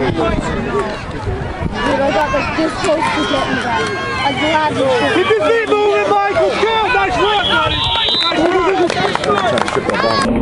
Dude, I got like this close to getting that. I. Keep your feet moving, Michael. Good. Nice work, buddy. Nice work.